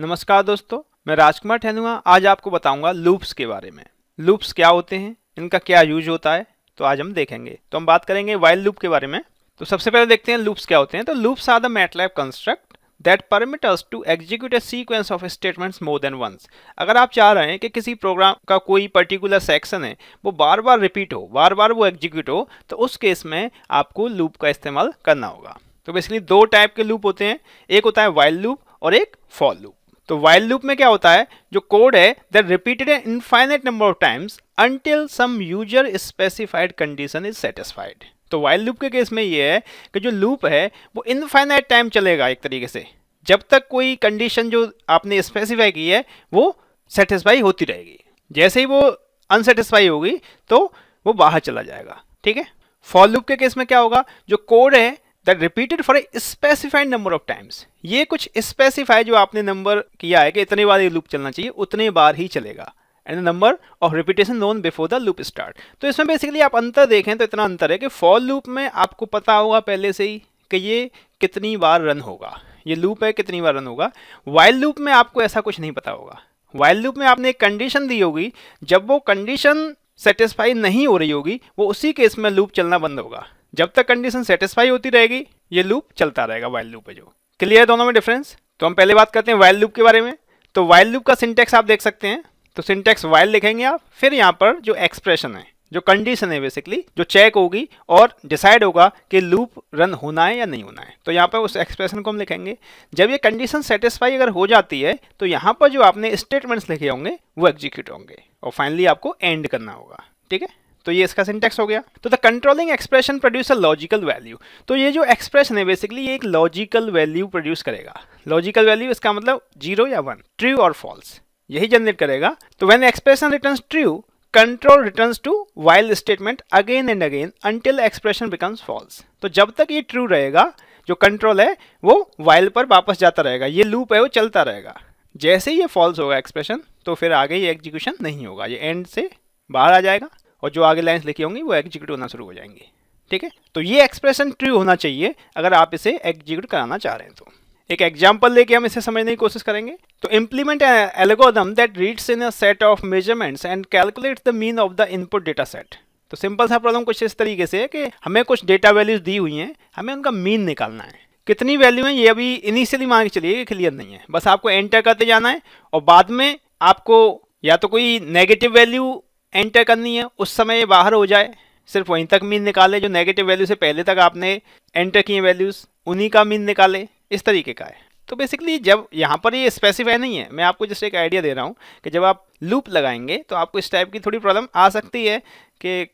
नमस्कार दोस्तों, मैं राजकुमार ठहनुआ आज आपको बताऊँगा लूप्स के बारे में। लूप्स क्या होते हैं, इनका क्या यूज़ होता है तो आज हम देखेंगे। तो हम बात करेंगे वाइल्ड लूप के बारे में। तो सबसे पहले देखते हैं लूप्स क्या होते हैं। तो loops are the MATLAB construct that permit to execute a sequence of statements more than once अगर आप चाह रहे हैं कि किसी प्रोग्राम का कोई पर्टिकुलर सेक्शन है, वो बार बार रिपीट हो बार बार वो एग्जीक्यूट हो तो उस केस में आपको लूप का इस्तेमाल करना होगा। तो बेसिकली दो टाइप के लूप होते हैं, एक होता है वाइल्ड लूप और एक फॉल लूप तो वाइल लूप में क्या होता है? जो कोड है that repeated infinite number of times until some user specified condition is satisfied तो वाइल लूप के केस में ये है कि जो लूप है, वो इनफाइनाइट टाइम चलेगा एक तरीके से। जब तक कोई कंडीशन जो आपने स्पेसिफाई की है, वो सेटिस्फाई होती रहेगी। जैसे ही वो अनसेटिस्फाई होगी तो वो बाहर चला जाएगा। ठीक है? फॉल लूप के केस में क्या होगा? जो कोड है that repeated for a specified number of times ये कुछ स्पेसिफाई जो आपने नंबर किया है कि इतने बार ये लूप चलना चाहिए, उतने बार ही चलेगा। And number of repetition known before the loop start तो इसमें बेसिकली आप अंतर देखें तो इतना अंतर है कि फॉर लूप में आपको पता होगा पहले से ही कि ये कितनी बार रन होगा। ये लूप है, कितनी बार रन होगा। वाइल्ड लूप में आपको ऐसा कुछ नहीं पता होगा। वाइल्ड लूप में आपने एक कंडीशन दी होगी, जब वो कंडीशन सेटिस्फाई नहीं हो रही होगी, वो उसी केस में लूप चलना बंद होगा। जब तक कंडीशन सेटिस्फाई होती रहेगी, ये लूप चलता रहेगा वाइल्ड लूप है जो। क्लियर दोनों में डिफरेंस तो हम पहले बात करते हैं वाइल्ड लूप के बारे में। तो वाइल्ड लूप का सिंटेक्स आप देख सकते हैं। तो सिंटेक्स वाइल्ड लिखेंगे आप, फिर यहाँ पर जो एक्सप्रेशन है, जो कंडीशन है बेसिकली जो चेक होगी और डिसाइड होगा कि लूप रन होना है या नहीं होना है। तो यहाँ पर उस एक्सप्रेशन को हम लिखेंगे। जब ये कंडीशन सेटिस्फाई अगर हो जाती है तो यहाँ पर जो आपने स्टेटमेंट्स लिखे होंगे, वो एग्जीक्यूट होंगे और फाइनली आपको एंड करना होगा। ठीक है? तो ये इसका सिंटेक्स हो गया। तो the controlling expression produce a logical value तो ये जो एक्सप्रेशन है बेसिकली ये एक लॉजिकल वैल्यू प्रोड्यूस करेगा। लॉजिकल वैल्यू इसका मतलब ज़ीरो या वन ट्रू और फॉल्स यही जनरेट करेगा। तो when expression return true control return to while statement again and again until expression becomes false तो जब तक ये ट्रू रहेगा, जो कंट्रोल है, वो वाइल पर वापस जाता रहेगा। ये लूप है, वो चलता रहेगा। जैसे ही ये फॉल्स होगा एक्सप्रेशन तो फिर आगे ये एग्जीक्यूशन नहीं होगा। ये एंड से बाहर आ जाएगा। और जो आगे लाइन्स लिखी होंगी, वो एग्जीक्यूट होना शुरू हो जाएँगी। ठीक है? तो ये एक्सप्रेशन ट्रू होना चाहिए, अगर आप इसे एग्जीक्यूट कराना चाह रहे हैं तो। एक एग्ज़ाम्पल लेके हम इसे समझने की कोशिश करेंगे। तो implement algorithm that reads in a set of measurements and calculates the mean of the input data set तो सिंपल सा प्रॉब्लम कुछ इस तरीके से है कि हमें कुछ डेटा वैल्यूज़ दी हुई हैं, हमें उनका मीन निकालना है। कितनी वैल्यू है, ये अभी इनिशियली मान के चलिए क्लियर नहीं है। बस आपको एंटर करते जाना है और बाद में आपको या तो कोई नेगेटिव वैल्यू एंटर करनी है, उस समय ये बाहर हो जाए। सिर्फ़ वहीं तक मीन निकाले जो नेगेटिव वैल्यू से पहले तक आपने एंटर किए वैल्यूज़ उन्हीं का मीन निकाले। इस तरीके का है। तो बेसिकली जब यहाँ पर ये स्पेसिफाई नहीं है, मैं आपको जस्ट एक आइडिया दे रहा हूँ कि जब आप लूप लगाएँगे तो आपको इस टाइप की थोड़ी प्रॉब्लम आ सकती है कि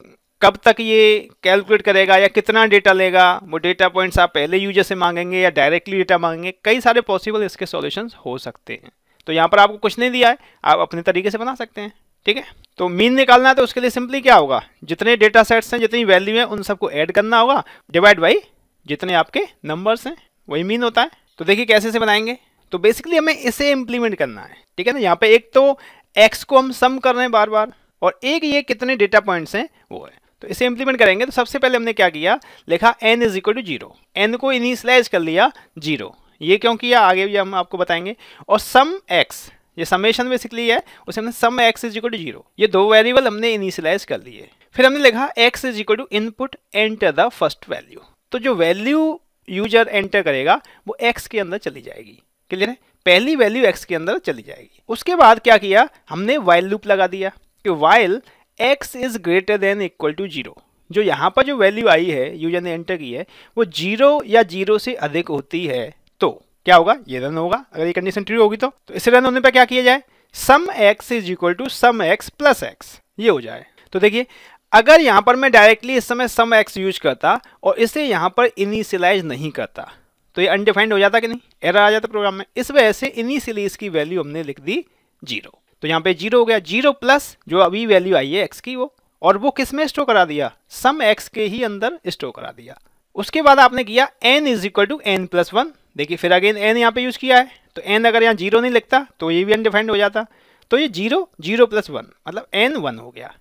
कब तक ये कैलकुलेट करेगा या कितना डेटा लेगा। वो डेटा पॉइंट्स आप पहले यूज़र से मांगेंगे या डायरेक्टली डेटा मांगेंगे। कई सारे पॉसिबल इसके सॉल्यूशंस हो सकते हैं। तो यहाँ पर आपको कुछ नहीं दिया है, आप अपने तरीके से बना सकते हैं। ठीक है? तो मीन निकालना है तो उसके लिए सिंपली क्या होगा? जितने डेटा सेट्स हैं, जितनी वैल्यू है, उन सबको ऐड करना होगा। डिवाइड बाई जितने आपके नंबर्स हैं, वही मीन होता है। तो देखिए कैसे से बनाएँगे? तो बेसिकली हमें इसे इम्प्लीमेंट करना है। ठीक है ना? यहाँ पे एक तो एक्स को हम सम कर रहे हैं बार बार और एक ये कितने डेटा पॉइंट्स हैं, वो है। तो इसे इंप्लीमेंट करेंगे तो सबसे पहले हमने क्या किया? लिखा N is equal to zero N को इनिशलाइज कर लिया ज़ीरो ये क्यों किया? आगे भी हम आपको बताएँगे। और सम एक्स ये समेशन बेसिकली है, उसे हमने sum X is equal to zero ये दो वेरिएबल हमने इनिशियलाइज कर लिए। फिर हमने लिखा X is equal to input enter the first value तो जो वैल्यू यूज़र एंटर करेगा, वो एक्स के अंदर चली जाएगी। क्लियर है? पहली वैल्यू एक्स के अंदर चली जाएगी। उसके बाद क्या किया? हमने वाइल लूप लगा दिया कि while X is greater than equal to zero जो यहाँ पर जो वैल्यू आई है यूज़र ने एंटर की है, वो ज़ीरो या ज़ीरो से अधिक होती है तो क्या होगा? ये रन होगा। अगर ये कंडीशन ट्रू होगी तो, तो इसे रन होने पर क्या किया जाए? Sum X is equal to sum X plus X ये हो जाए। तो देखिए अगर यहाँ पर मैं डायरेक्टली इस समय सम एक्स यूज़ करता और इसे यहाँ पर इनिशियलाइज नहीं करता तो ये अनडिफाइंड हो जाता कि नहीं? एरर आ जाता प्रोग्राम में। इस वजह से इनिशियली इसकी वैल्यू हमने लिख दी ज़ीरो तो यहाँ पे ज़ीरो हो गया। ज़ीरो प्लस जो अभी वैल्यू आई है एक्स की वो और वो किसमें स्टोर करा दिया? सम एक्स के ही अंदर स्टोर करा दिया। उसके बाद आपने किया N is equal to N plus one देखिए, फिर अगेन एन यहाँ पे यूज़ किया है तो एन अगर यहाँ ज़ीरो नहीं लिखता तो ये भी अनडिफाइंड हो जाता। तो ये ज़ीरो ज़ीरो प्लस वन मतलब एन वन हो गया।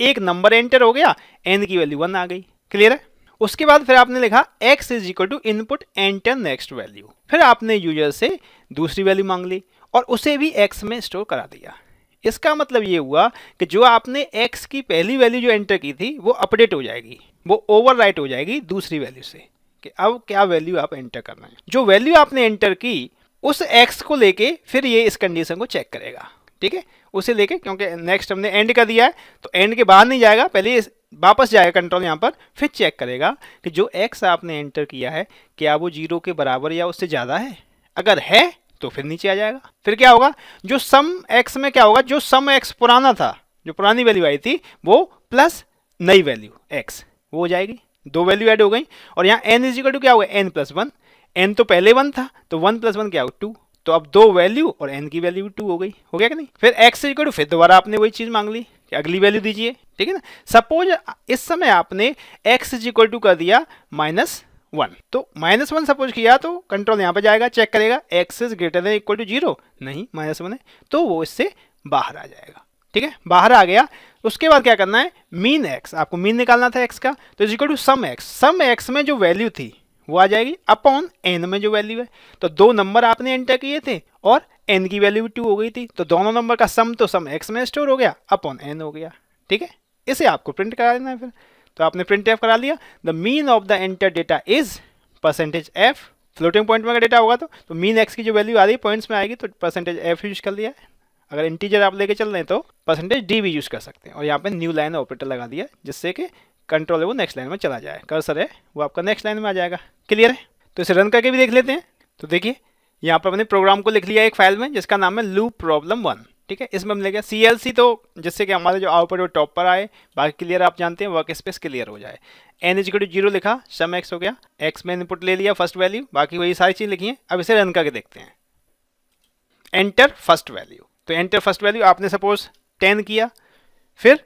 एक नंबर एंटर हो गया एन की वैल्यू वन आ गई। क्लियर है? उसके बाद फिर आपने लिखा, x is equal to input enter next value फिर आपने यूज़र से दूसरी वैल्यू मांग ली और उसे भी एक्स में स्टोर करा दिया। इसका मतलब ये हुआ कि जो आपने एक्स की पहली वैल्यू जो एंटर की थी, वो अपडेट हो जाएगी। वो ओवर हो जाएगी दूसरी वैल्यू से। कि अब क्या वैल्यू आप एंटर करना है। जो वैल्यू आपने एंटर की, उस एक्स को लेके फिर ये इस कंडीशन को चेक करेगा। ठीक है? उसे लेके, क्योंकि नेक्स्ट हमने एंड का दिया है तो एंड के बाद नहीं जाएगा, पहले वापस जाएगा कंट्रोल यहाँ पर, फिर चेक करेगा कि जो एक्स आपने एंटर किया है, क्या वो ज़ीरो के बराबर या उससे ज़्यादा है? अगर है तो फिर नीचे आ जाएगा। फिर क्या होगा? जो सम एक्स में क्या होगा? जो सम एक्स पुराना था, जो पुरानी वैल्यू आई थी, वो प्लस नई वैल्यू एक्स वो हो जाएगी। दो वैल्यू ऐड हो गई, और यहाँ एन इज़ टू क्या होगा एन प्लस वन एन तो पहले वन था तो वन प्लस वन क्या होगा टू तो अब दो वैल्यू और एन की वैल्यू टू हो गई। हो गया कि नहीं? फिर एक्स इक्वल टू फिर दोबारा आपने वही चीज़ मांग ली कि अगली वैल्यू दीजिए। ठीक है ना? सपोज़ इस समय आपने एक्स इज़ इक्वल टू कर दिया माइनस वन तो माइनस वन सपोज़ किया तो कंट्रोल यहाँ पर जाएगा चेक करेगा X is greater than equal to zero नहीं माइनस वन है। तो वो इससे बाहर आ जाएगा। ठीक है? बाहर आ गया। उसके बाद क्या करना है? मीन एक्स आपको मीन निकालना था एक्स का तो is equal to sum X sum X में जो वैल्यू थी वो आ जाएगी अपॉन एन में जो वैल्यू है। तो दो नंबर आपने एंटर किए थे और एन की वैल्यू टू हो गई थी। तो दोनों नंबर का सम तो सम एक्स में स्टोर हो गया अपॉन एन हो गया। ठीक है? इसे आपको प्रिंट करा लेना है फिर। तो आपने प्रिंट एफ़ करा लिया। The mean of the enter data is percentage F floating point में अगर डेटा होगा तो, तो मीन एक्स की जो वैल्यू आ रही है पॉइंट्स में आएगी तो परसेंटेज एफ़ यूज़ कर लिया है। अगर इंटीजर आप लेके चल रहे हैं तो परसेंटेज डी भी यूज़ कर सकते हैं। और यहाँ पे न्यू लाइन ऑपरेटर लगा दिया जिससे कि कंट्रोल है वो नेक्स्ट लाइन में चला जाए। कर्सर है, वो आपका नेक्स्ट लाइन में आ जाएगा। क्लियर है? तो इसे रन करके भी देख लेते हैं। तो देखिए, यहाँ पर मैंने प्रोग्राम को लिख लिया एक फ़ाइल में, जिसका नाम है लू प्रॉब्लम वन ठीक है? इसमें हम ले गया सी एल सी तो जिससे कि हमारे जो आउटपुट वो टॉप पर आए। बाकी क्लियर आप जानते हैं वर्क स्पेस क्लियर हो जाए। एन इज़ टू ज़ीरो लिखा सम एक्स हो गया। एक्स में इनपुट ले लिया फ़र्स्ट वैल्यू बाकी वही सारी चीज़ लिखी है। अब इसे रन करके देखते हैं। एंटर फ़र्स्ट वैल्यू तो एंटर फ़र्स्ट वैल्यू आपने सपोज़ टेन किया। फिर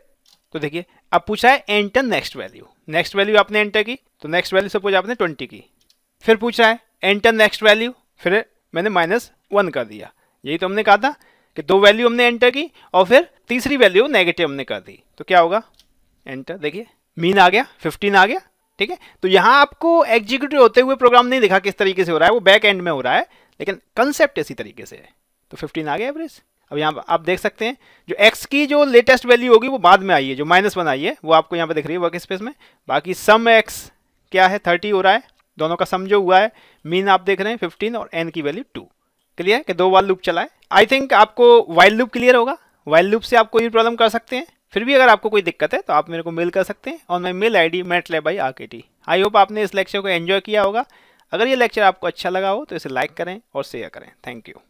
तो देखिए, अब पूछा है enter next value next value आपने एंटर की तो नेक्स्ट वैल्यू सपोज़ आपने ट्वेंटी की। फिर पूछा है एंटर नेक्स्ट वैल्यू फिर मैंने माइनस वन कर दिया। यही तो हमने कहा था कि दो वैल्यू हमने एंटर की और फिर तीसरी वैल्यू नेगेटिव हमने कर दी। तो क्या होगा? एंटर देखिए मीन आ गया फिफ्टीन आ गया, ठीक है? तो यहाँ आपको एग्जीक्यूटिव होते हुए प्रोग्राम नहीं दिखा किस तरीके से हो रहा है, वो बैक एंड में हो रहा है, लेकिन कंसेप्ट इसी तरीके से है। तो फिफ्टीन आ गया एवरेज अब यहाँ आप देख सकते हैं, जो x की जो लेटेस्ट वैल्यू होगी वो बाद में आई है, जो माइनस वन आई है, वो आपको यहाँ पे दिख रही है वर्क स्पेस में। बाकी सम x क्या है थर्टी हो रहा है, दोनों का सम जो हुआ है मीन आप देख रहे हैं फिफ्टीन और एन की वैल्यू टू क्लियर कि दो वाल लूप चलाए आई थिंक आपको वाइल लूप क्लियर होगा। वाइल लूप से आप कोई भी प्रॉब्लम कर सकते हैं। फिर भी अगर आपको कोई दिक्कत है तो आप मेरे को मेल कर सकते हैं और मैं मेल आई डी मेट ले बाई आके टी आई होप आपने इस लेक्चर को एन्जॉय किया होगा। अगर ये लेक्चर आपको अच्छा लगा हो तो इसे लाइक करें और शेयर करें। Thank you